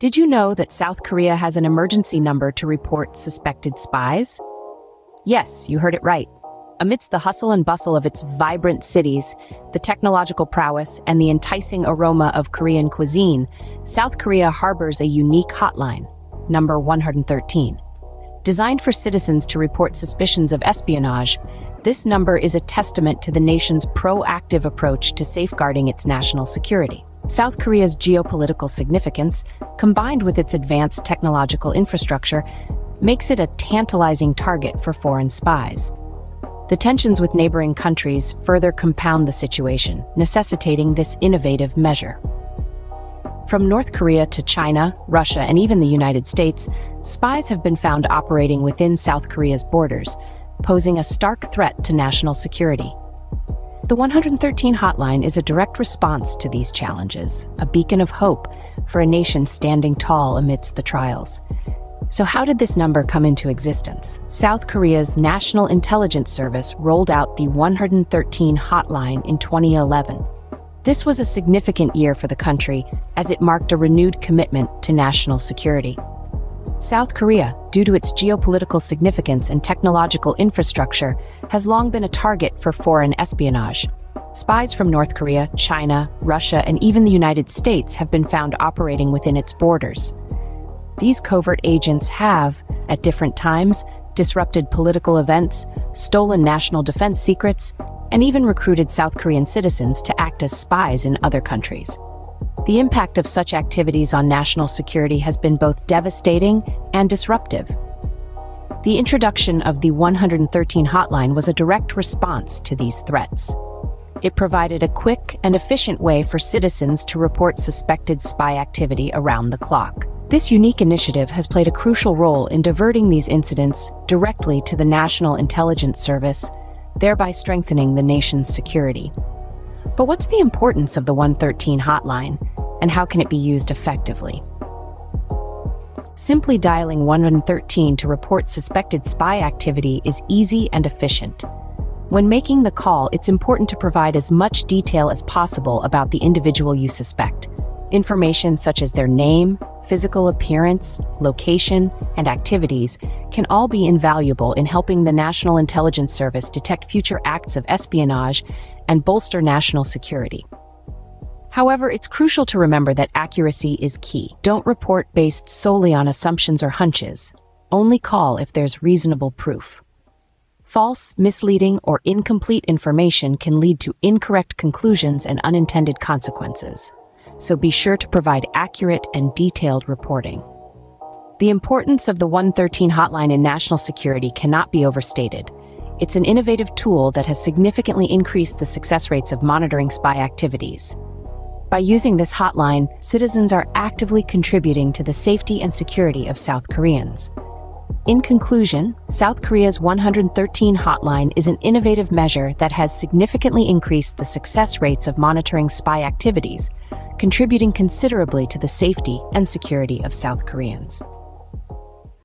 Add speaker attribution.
Speaker 1: Did you know that South Korea has an emergency number to report suspected spies? Yes, you heard it right. Amidst the hustle and bustle of its vibrant cities, the technological prowess, and the enticing aroma of Korean cuisine, South Korea harbors a unique hotline, number 113. Designed for citizens to report suspicions of espionage, this number is a testament to the nation's proactive approach to safeguarding its national security. South Korea's geopolitical significance, combined with its advanced technological infrastructure, makes it a tantalizing target for foreign spies. The tensions with neighboring countries further compound the situation, necessitating this innovative measure. From North Korea to China, Russia, and even the United States, spies have been found operating within South Korea's borders, posing a stark threat to national security. The 113 hotline is a direct response to these challenges, a beacon of hope for a nation standing tall amidst the trials. So how did this number come into existence? South Korea's National Intelligence Service rolled out the 113 hotline in 2011. This was a significant year for the country as it marked a renewed commitment to national security. South Korea, due to its geopolitical significance and technological infrastructure, has long been a target for foreign espionage. Spies from North Korea, China, Russia, and even the United States have been found operating within its borders. These covert agents have, at different times, disrupted political events, stolen national defense secrets, and even recruited South Korean citizens to act as spies in other countries. The impact of such activities on national security has been both devastating and disruptive. The introduction of the 113 hotline was a direct response to these threats. It provided a quick and efficient way for citizens to report suspected spy activity around the clock. This unique initiative has played a crucial role in diverting these incidents directly to the National Intelligence Service, thereby strengthening the nation's security. But what's the importance of the 113 hotline, and how can it be used effectively? Simply dialing 113 to report suspected spy activity is easy and efficient. When making the call, it's important to provide as much detail as possible about the individual you suspect. Information such as their name, physical appearance, location, and activities can all be invaluable in helping the National Intelligence Service detect future acts of espionage and bolster national security. However, it's crucial to remember that accuracy is key. Don't report based solely on assumptions or hunches. Only call if there's reasonable proof. False, misleading, or incomplete information can lead to incorrect conclusions and unintended consequences. So be sure to provide accurate and detailed reporting. The importance of the 113 hotline in national security cannot be overstated. It's an innovative tool that has significantly increased the success rates of monitoring spy activities. By using this hotline, citizens are actively contributing to the safety and security of South Koreans. In conclusion, South Korea's 113 hotline is an innovative measure that has significantly increased the success rates of monitoring spy activities, contributing considerably to the safety and security of South Koreans.